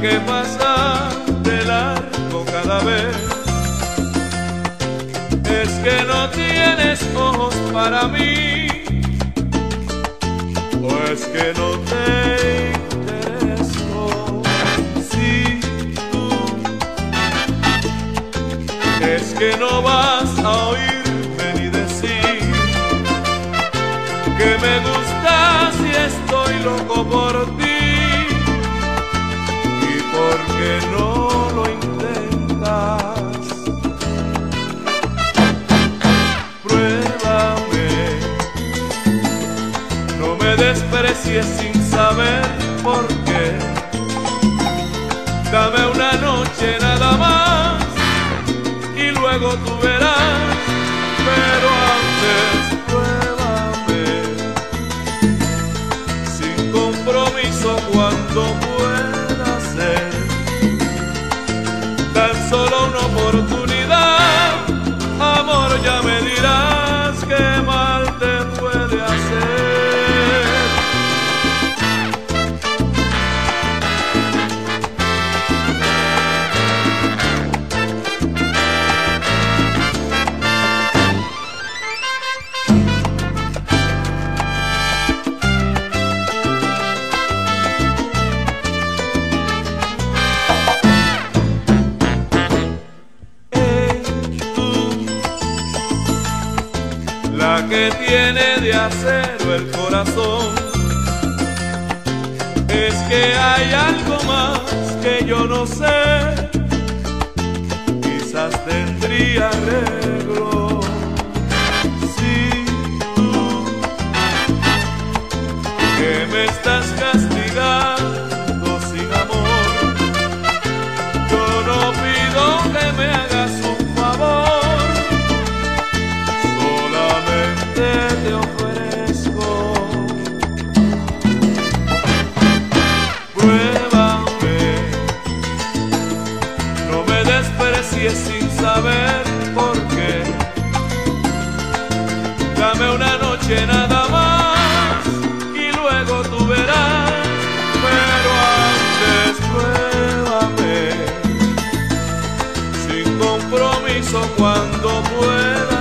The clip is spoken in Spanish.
que pasa de largo cada vez. Es que no tienes ojos para mí, o es que no te intereso. Si sí, tú, es que no vas a oírme ni decir que me gusta si estoy loco por qué no lo intentas? Pruébame, no me desprecies sin saber por qué. Dame una noche nada la que tiene de acero el corazón, es que hay algo más que yo no sé, quizás tendría arreglo. Noche nada más y luego tú verás, pero antes pruébame. Sin compromiso cuando pueda